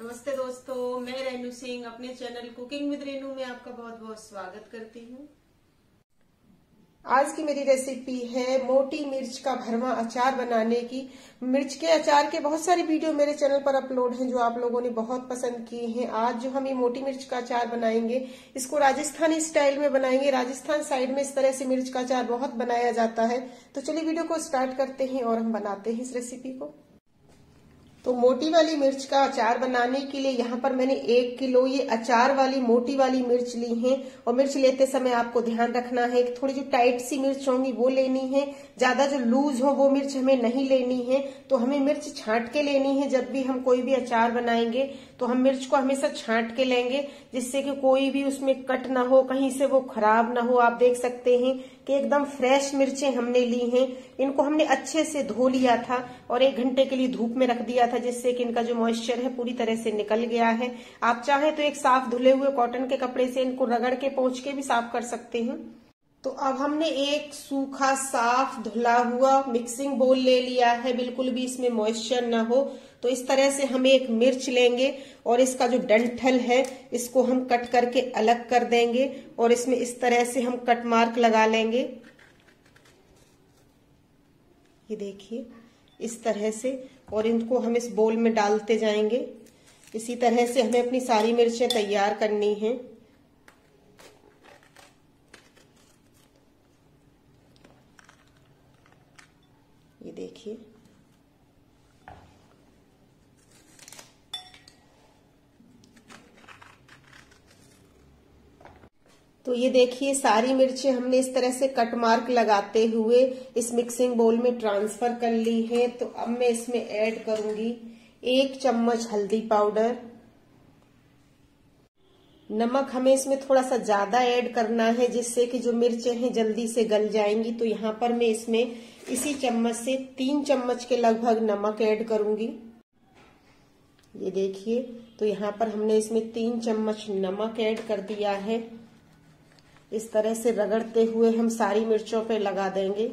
नमस्ते दोस्तों, मैं रेनू सिंह अपने चैनल कुकिंग विद रेनू में आपका बहुत बहुत स्वागत करती हूँ। आज की मेरी रेसिपी है मोटी मिर्च का भरवा अचार बनाने की। मिर्च के अचार के बहुत सारी वीडियो मेरे चैनल पर अपलोड हैं जो आप लोगों ने बहुत पसंद किए हैं। आज जो हम ये मोटी मिर्च का अचार बनाएँगे, इसको राजस्थानी स्टाइल में बनाएँगे। राजस्थान साइड में इस तरह से मिर्च का अचार बहुत बनाया जाता है। तो चलिए वीडियो को स्टार्ट करते हैं और हम बनाते हैं इस रेसिपी को। तो मोटी वाली मिर्च का अचार बनाने के लिए यहाँ पर मैंने एक किलो ये अचार वाली मोटी वाली मिर्च ली है और मिर्च लेते समय आपको ध्यान रखना है कि थोड़ी जो टाइट सी मिर्च होंगी वो लेनी है। ज़्यादा जो लूज हो वो मिर्च हमें नहीं लेनी है। तो हमें मिर्च छांट के लेनी है। जब भी हम कोई भी अचार बनाएँगे तो हम मिर्च को हमेशा छांट के लेंगे जिससे कि कोई भी उसमें कट ना हो, कहीं से वो खराब ना हो। आप देख सकते हैं कि एकदम फ्रेश मिर्चें हमने ली हैं। इनको हमने अच्छे से धो लिया था और एक घंटे के लिए धूप में रख दिया था, जिससे कि इनका जो मॉइस्चर है पूरी तरह से निकल गया है। आप चाहें तो एक साफ़ धुले हुए कॉटन के कपड़े से इनको रगड़ के पहुँच के भी साफ़ कर सकते हैं। तो अब हमने एक सूखा साफ़ धुला हुआ मिक्सिंग बोल ले लिया है। बिल्कुल भी इसमें मॉइस्चर ना हो। तो इस तरह से हम एक मिर्च लेंगे और इसका जो डंठल है, इसको हम कट करके अलग कर देंगे और इसमें इस तरह से हम कट मार्क लगा लेंगे। ये देखिए, इस तरह से और इनको हम इस बोल में डालते जाएँगे। इसी तरह से हमें अपनी सारी मिर्चें तैयार करनी है। ये देखिए तो ये देखिए, सारी मिर्चें हमने इस तरह से कट मार्क लगाते हुए इस मिक्सिंग बोल में ट्रांसफ़र कर ली है। तो अब मैं इसमें ऐड करूँगी एक चम्मच हल्दी पाउडर नमक हमें इसमें थोड़ा सा ज़्यादा ऐड करना है, जिससे कि जो मिर्चें हैं जल्दी से गल जाएँगी। तो यहाँ पर मैं इसमें इसी चम्मच से तीन चम्मच के लगभग नमक ऐड करूँगी। ये देखिए तो यहाँ पर हमने इसमें तीन चम्मच नमक ऐड कर दिया है। इस तरह से रगड़ते हुए हम सारी मिर्चों पे लगा देंगे।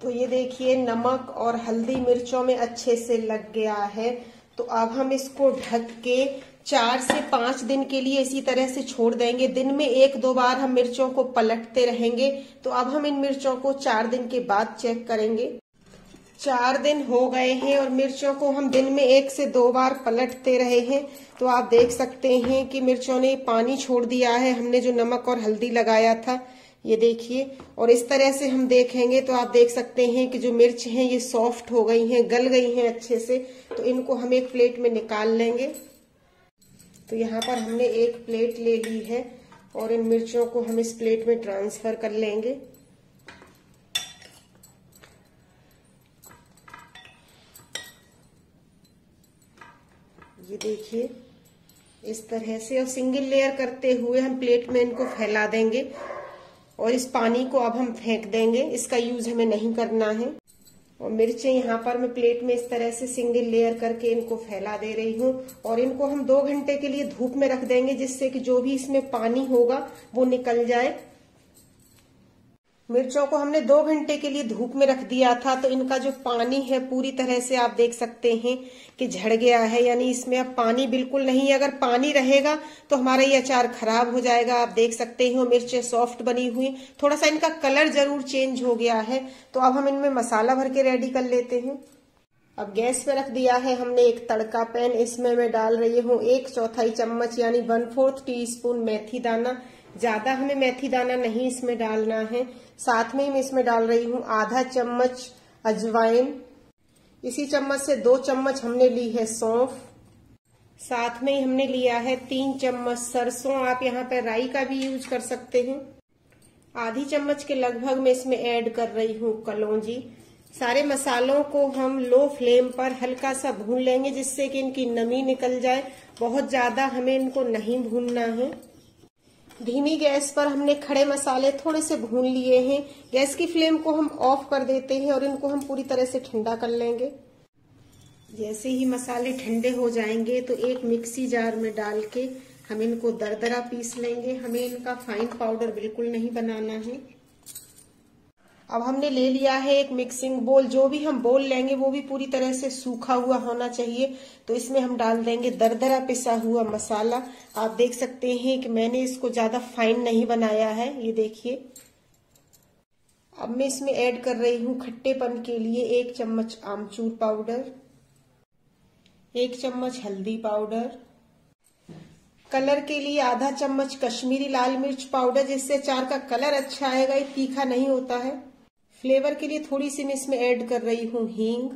तो ये देखिए, नमक और हल्दी मिर्चों में अच्छे से लग गया है। तो अब हम इसको ढक के चार से पाँच दिन के लिए इसी तरह से छोड़ देंगे। दिन में एक दो बार हम मिर्चों को पलटते रहेंगे। तो अब हम इन मिर्चों को चार दिन के बाद चेक करेंगे। चार दिन हो गए हैं और मिर्चों को हम दिन में एक से दो बार पलटते रहे हैं। तो आप देख सकते हैं कि मिर्चों ने पानी छोड़ दिया है। हमने जो नमक और हल्दी लगाया था, ये देखिए। और इस तरह से हम देखेंगे तो आप देख सकते हैं कि जो मिर्च हैं, ये सॉफ्ट हो गई हैं, गल गई हैं अच्छे से। तो इनको हम एक प्लेट में निकाल लेंगे। तो यहाँ पर हमने एक प्लेट ले ली है और इन मिर्चों को हम इस प्लेट में ट्रांसफ़र कर लेंगे। ये देखिए, इस तरह से और सिंगल लेयर करते हुए हम प्लेट में इनको फैला देंगे और इस पानी को अब हम फेंक देंगे। इसका यूज़ हमें नहीं करना है। और मिर्चें यहाँ पर मैं प्लेट में इस तरह से सिंगल लेयर करके इनको फैला दे रही हूँ और इनको हम दो घंटे के लिए धूप में रख देंगे जिससे कि जो भी इसमें पानी होगा वो निकल जाए। मिर्चों को हमने दो घंटे के लिए धूप में रख दिया था तो इनका जो पानी है पूरी तरह से आप देख सकते हैं कि झड़ गया है, यानी इसमें अब पानी बिल्कुल नहीं है। अगर पानी रहेगा तो हमारा ये अचार खराब हो जाएगा। आप देख सकते हैं मिर्चें सॉफ्ट बनी हुई। थोड़ा सा इनका कलर ज़रूर चेंज हो गया है तो अब हम इनमें मसाला भर के रेडी कर लेते हैं। अब गैस पे रख दिया है हमने एक तड़का पैन। इसमें मैं डाल रही हूँ एक चौथाई चम्मच, यानी वन फोर्थ टी स्पून मेथी दाना। ज़्यादा हमें मेथी दाना नहीं इसमें डालना है। साथ में ही मैं इसमें डाल रही हूँ आधा चम्मच अजवाइन। इसी चम्मच से दो चम्मच हमने ली है सौंफ। साथ में ही हमने लिया है तीन चम्मच सरसों। आप यहाँ पर राई का भी यूज़ कर सकते हैं। आधी चम्मच के लगभग मैं इसमें ऐड कर रही हूँ कलौजी। सारे मसालों को हम लो फ्लेम पर हल्का सा भून लेंगे जिससे कि इनकी नमी निकल जाए। बहुत ज़्यादा हमें इनको नहीं भूनना है। धीमी गैस पर हमने खड़े मसाले थोड़े से भून लिए हैं। गैस की फ्लेम को हम ऑफ़ कर देते हैं और इनको हम पूरी तरह से ठंडा कर लेंगे। जैसे ही मसाले ठंडे हो जाएँगे तो एक मिक्सी जार में डाल के हम इनको दरदरा पीस लेंगे। हमें इनका फाइन पाउडर बिल्कुल नहीं बनाना है। अब हमने ले लिया है एक मिक्सिंग बोल जो भी हम बोल लेंगे, वो भी पूरी तरह से सूखा हुआ होना चाहिए। तो इसमें हम डाल देंगे दरदरा पिसा हुआ मसाला। आप देख सकते हैं कि मैंने इसको ज़्यादा फाइन नहीं बनाया है, ये देखिए। अब मैं इसमें ऐड कर रही हूँ खट्टेपन के लिए एक चम्मच आमचूर पाउडर एक चम्मच हल्दी पाउडर कलर के लिए आधा चम्मच कश्मीरी लाल मिर्च पाउडर जिससे अचार का कलर अच्छा आएगा, ये तीखा नहीं होता है। फ्लेवर के लिए थोड़ी सी मैं इसमें ऐड कर रही हूँ हींग।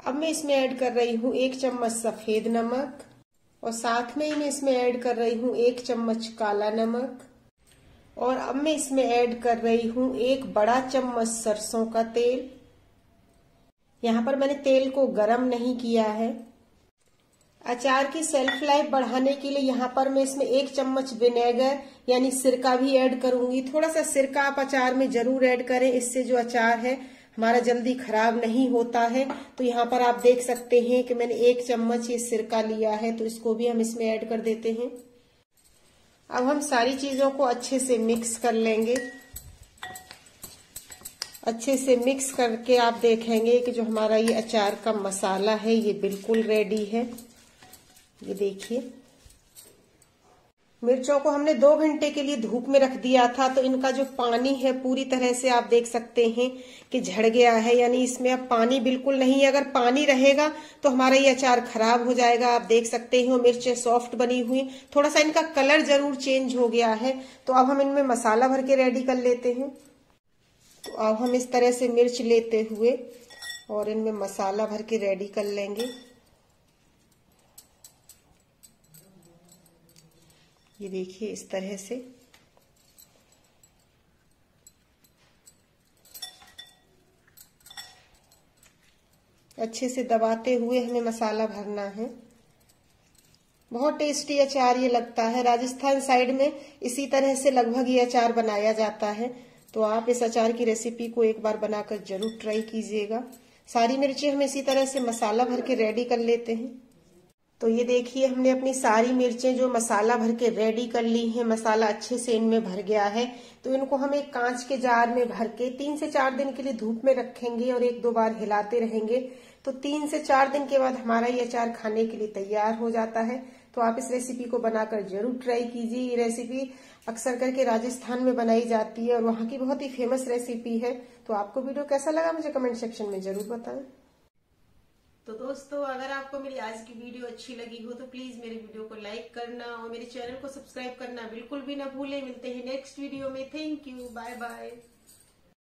अब मैं इसमें ऐड कर रही हूँ एक चम्मच सफ़ेद नमक और साथ में ही मैं इसमें ऐड कर रही हूँ एक चम्मच काला नमक। और अब मैं इसमें ऐड कर रही हूँ एक बड़ा चम्मच सरसों का तेल। यहाँ पर मैंने तेल को गरम नहीं किया है। अचार की सेल्फ लाइफ बढ़ाने के लिए यहाँ पर मैं इसमें एक चम्मच विनेगर यानी सिरका भी ऐड करूँगी। थोड़ा सा सिरका आप अचार में ज़रूर ऐड करें, इससे जो अचार है, हमारा जल्दी खराब नहीं होता है। तो यहाँ पर आप देख सकते हैं कि मैंने एक चम्मच ये सिरका लिया है तो इसको भी हम इसमें ऐड कर देते हैं। अब हम सारी चीज़ों को अच्छे से मिक्स कर लेंगे। अच्छे से मिक्स करके आप देखेंगे कि जो हमारा ये अचार का मसाला है, ये बिल्कुल रेडी है। ये देखिए। मिर्चों को हमने दो घंटे के लिए धूप में रख दिया था तो इनका जो पानी है पूरी तरह से आप देख सकते हैं कि झड़ गया है, यानी इसमें अब पानी बिल्कुल नहीं है। अगर पानी रहेगा तो हमारा ये अचार खराब हो जाएगा। आप देख सकते हैं मिर्चें सॉफ्ट बनी हुई। थोड़ा सा इनका कलर ज़रूर चेंज हो गया है। तो अब हम इनमें मसाला भर के रेडी कर लेते हैं। तो अब हम इस तरह से मिर्च लेते हुए और इनमें मसाला भर के रेडी कर लेंगे। ये देखिए इस तरह से। अच्छे से दबाते हुए हमें मसाला भरना है। बहुत टेस्टी अचार ये लगता है। राजस्थान साइड में इसी तरह से लगभग ये अचार बनाया जाता है। तो आप इस अचार की रेसिपी को एक बार बनाकर ज़रूर ट्राई कीजिएगा। सारी मिर्ची हम इसी तरह से मसाला भर के रेडी कर लेते हैं। तो ये देखिए, हमने अपनी सारी मिर्चें जो मसाला भर के रेडी कर ली हैं, मसाला अच्छे से इनमें भर गया है। तो इनको हम एक कांच के जार में भर के तीन से चार दिन के लिए धूप में रखेंगे और एक दो बार हिलाते रहेंगे। तो तीन से चार दिन के बाद हमारा ये अचार खाने के लिए तैयार हो जाता है। तो आप इस रेसिपी को बनाकर ज़रूर ट्राई कीजिए। ये रेसिपी अक्सर करके राजस्थान में बनाई जाती है और वहाँ की बहुत ही फ़ेमस रेसिपी है। तो आपको वीडियो कैसा लगा, मुझे कमेंट सेक्शन में ज़रूर बताएँ। तो दोस्तों, अगर आपको मेरी आज की वीडियो अच्छी लगी हो तो प्लीज़ मेरे वीडियो को लाइक करना और मेरे चैनल को सब्सक्राइब करना बिल्कुल भी ना भूले। मिलते हैं नेक्स्ट वीडियो में। Thank you bye bye